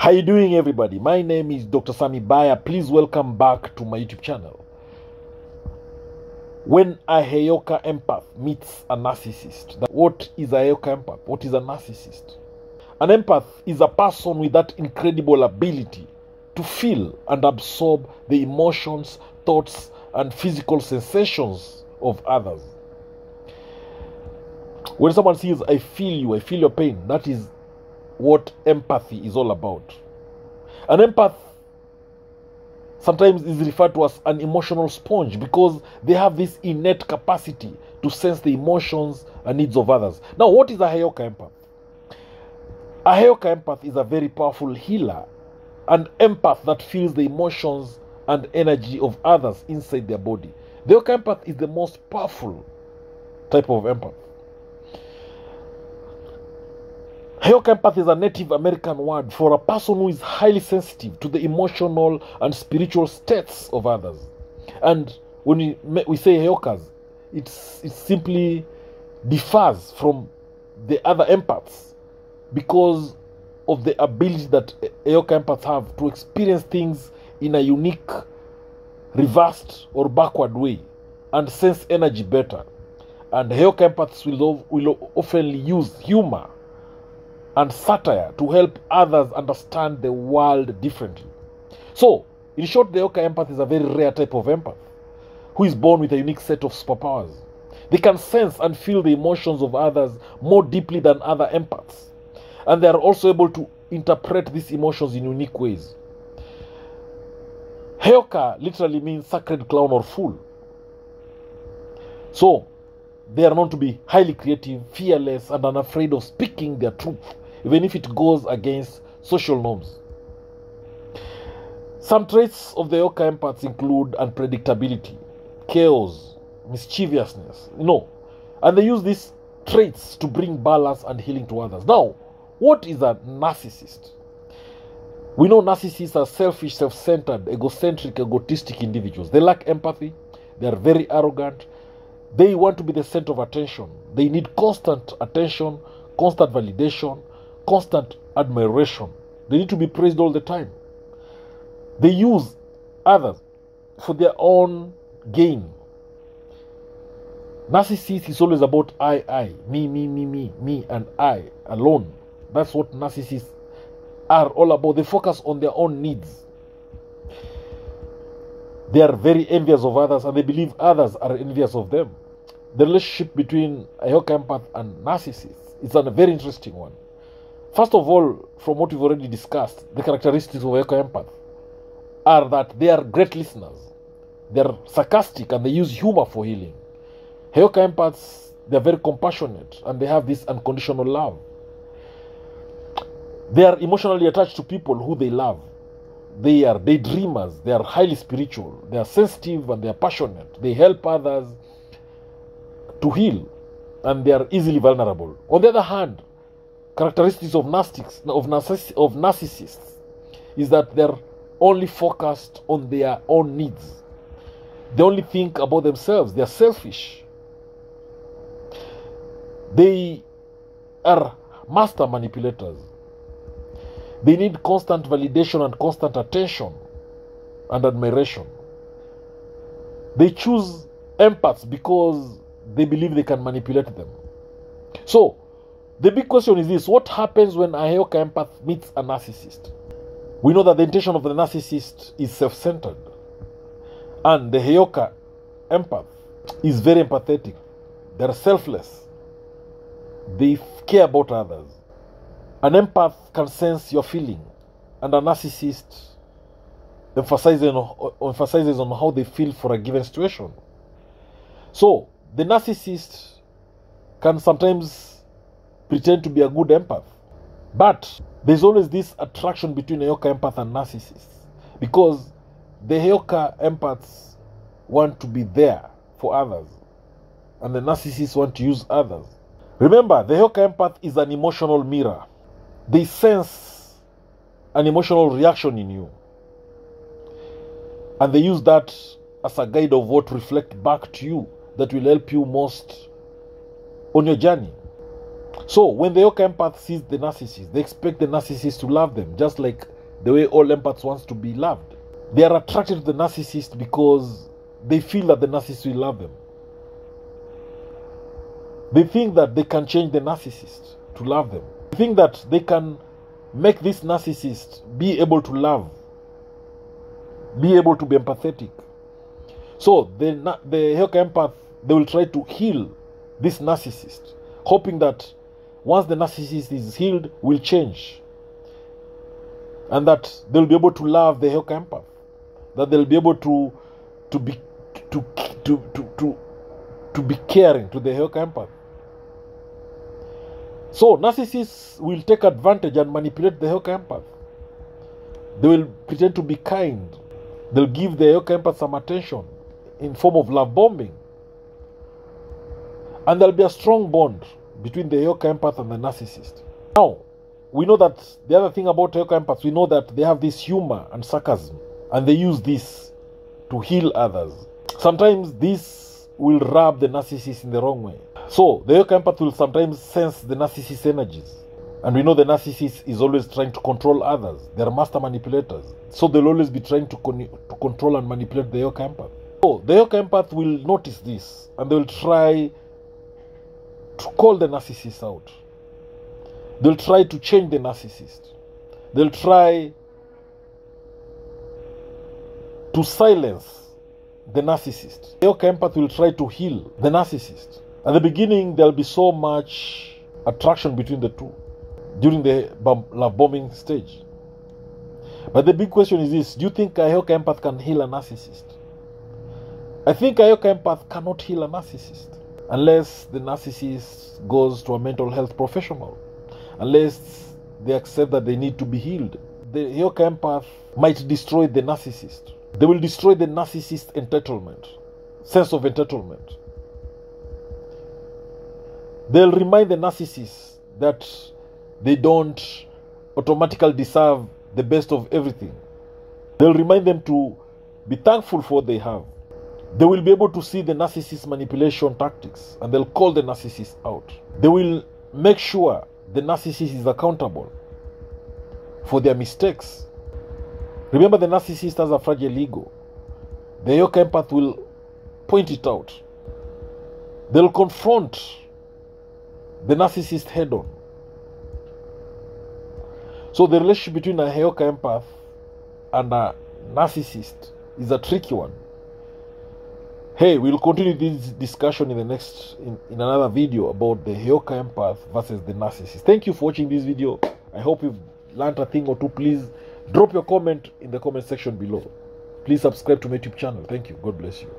How you doing everybody? My name is Dr. Sami Baya. Please welcome back to my YouTube channel. When a Heyoka empath meets a narcissist, what is a Heyoka empath? What is a narcissist? An empath is a person with that incredible ability to feel and absorb the emotions, thoughts, and physical sensations of others. When someone says, I feel you, I feel your pain, that is what empathy is all about. An empath sometimes is referred to as an emotional sponge because they have this innate capacity to sense the emotions and needs of others. Now, what is a Heyoka empath? A Heyoka empath is a very powerful healer, an empath that feels the emotions and energy of others inside their body. The Heyoka empath is the most powerful type of empath. Heyoka empath is a Native American word for a person who is highly sensitive to the emotional and spiritual states of others. And when we, we say Heokas, it's, it simply differs from the other empaths because of the ability that Heoka empaths have to experience things in a unique, reversed, or backward way and sense energy better. And Heoka empaths will, will often use humor and satire to help others understand the world differently. So, in short, the Heyoka empath is a very rare type of empath who is born with a unique set of superpowers. They can sense and feel the emotions of others more deeply than other empaths. And they are also able to interpret these emotions in unique ways. Heyoka literally means sacred clown or fool. So, they are known to be highly creative, fearless, and unafraid of speaking their truth, even if it goes against social norms. Some traits of the Heyoka empaths include unpredictability, chaos, mischievousness, know, and they use these traits to bring balance and healing to others. Now, what is a narcissist? We know narcissists are selfish, self centered, egocentric, egotistic individuals. They lack empathy, they are very arrogant, they want to be the center of attention. They need constant attention, constant validation, constant admiration. They need to be praised all the time. They use others for their own gain. Narcissist is always about I, I, me, me, me, me, me, and I alone. That's what narcissists are all about. They focus on their own needs. They are very envious of others and they believe others are envious of them. The relationship between a empath and narcissist is a very interesting one. First of all, from what we've already discussed, the characteristics of empath are that they are great listeners, they are sarcastic, and they use humor for healing. Heyoka empaths, they are very compassionate and they have this unconditional love. They are emotionally attached to people who they love. They are daydreamers, they are highly spiritual, they are sensitive and they are passionate. They help others to heal and they are easily vulnerable. On the other hand, characteristics of narcissists, of, narciss- of narcissists is that they're only focused on their own needs. They only think about themselves. They are selfish. They are master manipulators. They need constant validation and constant attention and admiration. They choose empaths because they believe they can manipulate them. So, the big question is this what happens when a Heyoka empath meets a narcissist? We know that the intention of the narcissist is self centered, and the Heyoka empath is very empathetic. They're selfless, they care about others. An empath can sense your feeling, and a narcissist emphasizes on, emphasizes on how they feel for a given situation. So, the narcissist can sometimes pretend to be a good empath, but there's always this attraction between a yoka empath and narcissists because the yoka empaths want to be there for others, and the narcissists want to use others. Remember, the yoka empath is an emotional mirror. They sense an emotional reaction in you. And they use that as a guide of what reflect back to you that will help you most on your journey. So when the Heyoka empath sees the narcissist, they expect the narcissist to love them, just like the way all empaths wants to be loved. They are attracted to the narcissist because they feel that the narcissist will love them. They think that they can change the narcissist to love them. They think that they can make this narcissist be able to love, be able to be empathetic. So the the empath they will try to heal this narcissist, hoping that once the narcissist is healed, will change, and that they'll be able to love the empath, that they'll be able to to be to to to to, to be caring to the empath. So narcissists will take advantage and manipulate the Heyoka empath. They will pretend to be kind. They'll give the Heyoka empath some attention in form of love bombing. And there'll be a strong bond between the Heyoka empath and the narcissist. Now, we know that the other thing about Heyoka empaths, we know that they have this humor and sarcasm, and they use this to heal others. Sometimes this will rub the narcissist in the wrong way. So the Heyoka empath will sometimes sense the narcissist's energies. And we know the narcissist is always trying to control others. They're master manipulators. So they'll always be trying to, con- to control and manipulate the Heyoka empath. So the Heyoka empath will notice this and they'll try to call the narcissist out. They'll try to change the narcissist. They'll try to silence the narcissist. The empath will try to heal the narcissist. At the beginning, there'll be so much attraction between the two during the love bombing stage. But the big question is this Do you think a empath can heal a narcissist? I think a empath cannot heal a narcissist unless the narcissist goes to a mental health professional, unless they accept that they need to be healed. The Heyoka empath might destroy the narcissist. They will destroy the narcissist entitlement, sense of entitlement. They'll remind the narcissist that they don't automatically deserve the best of everything. They'll remind them to be thankful for what they have. They will be able to see the narcissist manipulation tactics and they'll call the narcissist out. They will make sure the narcissist is accountable for their mistakes. Remember, the narcissist has a fragile ego. The Heyoka empath will point it out. They'll confront the narcissist head on. So the relationship between a Heyoka empath and a narcissist is a tricky one. Hey, we'll continue this discussion in the next in, in another video about the Heyoka empath versus the narcissist. Thank you for watching this video. I hope you've learned a thing or two. Please drop your comment in the comment section below. Please subscribe to my YouTube channel. Thank you. God bless you.